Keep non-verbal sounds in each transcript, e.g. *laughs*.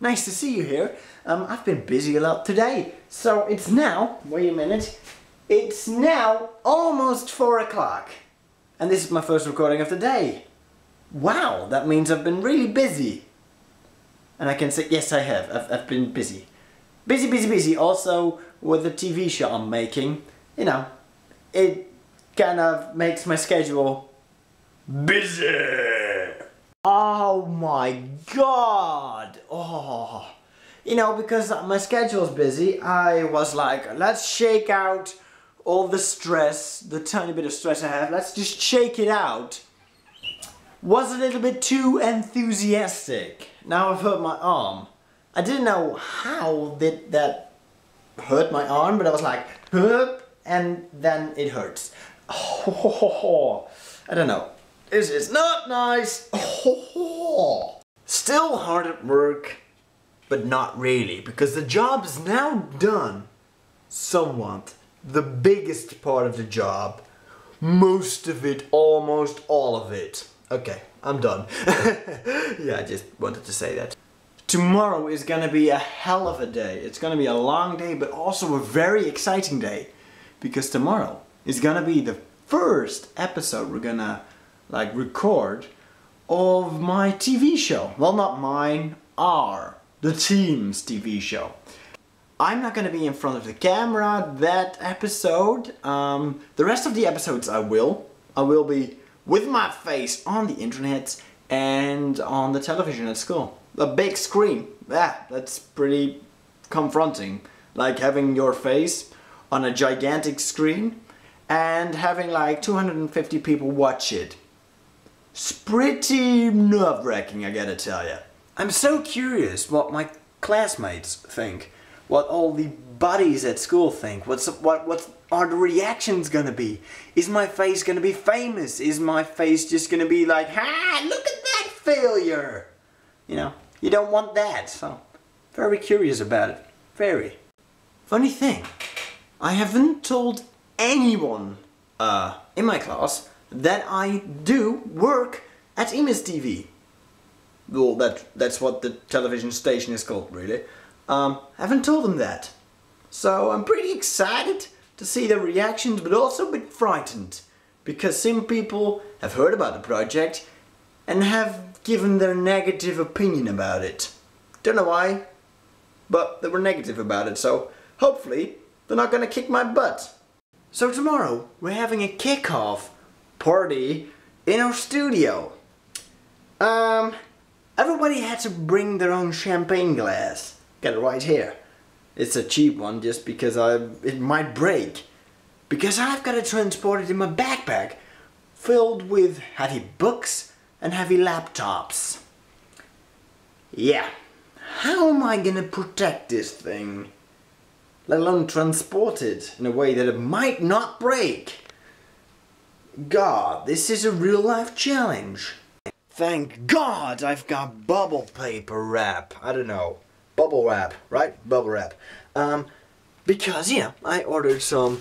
nice to see you here. Um, I've been busy a lot today, so it's now, wait a minute, it's now almost 4 o'clock. And this is my first recording of the day. Wow, that means I've been really busy. And I can say, yes I have, I've, I've been busy. Busy, busy, busy. Also, with the TV show I'm making, you know, it kind of makes my schedule busy. Oh my god! Oh. You know, because my schedule's busy, I was like, let's shake out all the stress, the tiny bit of stress I have, let's just shake it out. Was a little bit too enthusiastic. Now I've hurt my arm. I didn't know how did that hurt my arm, but I was like, Hup, and then it hurts. Oh, *laughs* I don't know. This is not nice. *laughs* Still hard at work, but not really, because the job is now done. Somewhat. The biggest part of the job. Most of it, almost all of it. Okay, I'm done. *laughs* yeah, I just wanted to say that. Tomorrow is gonna be a hell of a day. It's gonna be a long day, but also a very exciting day. Because tomorrow is gonna be the first episode we're gonna like record of my TV show. Well, not mine, our, the team's TV show. I'm not gonna be in front of the camera that episode. Um, the rest of the episodes I will. I will be with my face on the internet and on the television at school. A big screen. Yeah, that's pretty confronting. Like having your face on a gigantic screen and having like 250 people watch it. Pretty nerve-wracking, I gotta tell you. I'm so curious what my classmates think, what all the buddies at school think, what's what what are the reactions gonna be? Is my face gonna be famous? Is my face just gonna be like, ha, look at that failure? You know, you don't want that, so very curious about it, very. Funny thing, I haven't told anyone uh, in my class that I do work at Imis TV. Well, that, that's what the television station is called, really. Um, I haven't told them that. So I'm pretty excited to see their reactions, but also a bit frightened. Because some people have heard about the project and have given their negative opinion about it. Don't know why, but they were negative about it, so hopefully they're not gonna kick my butt. So tomorrow, we're having a kickoff party in our studio. Um, everybody had to bring their own champagne glass. Got it right here. It's a cheap one just because I it might break. Because I've got to transport it in my backpack filled with heavy books and heavy laptops. Yeah. How am I gonna protect this thing? Let alone transport it in a way that it might not break. God, this is a real life challenge. Thank God I've got bubble paper wrap. I don't know. Bubble wrap, right? Bubble wrap. Um, because, yeah, I ordered some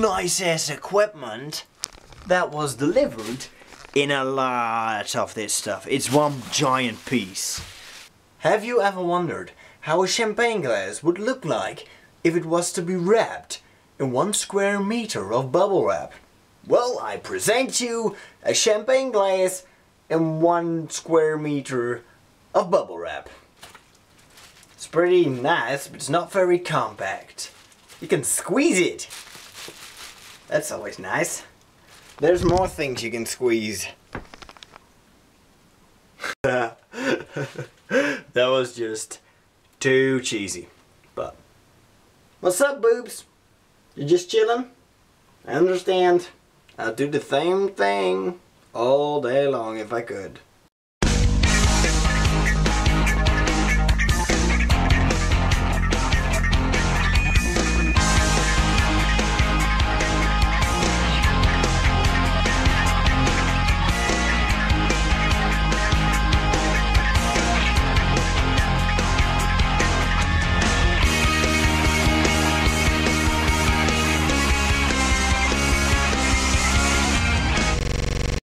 nice ass equipment that was delivered in a lot of this stuff. It's one giant piece. Have you ever wondered how a champagne glass would look like if it was to be wrapped in one square meter of bubble wrap? Well, I present you a champagne glass and one square meter of bubble wrap. It's pretty nice, but it's not very compact. You can squeeze it. That's always nice. There's more things you can squeeze. *laughs* that was just too cheesy. But, what's up, boobs? You just chilling? I understand. I'll do the same thing all day long if I could.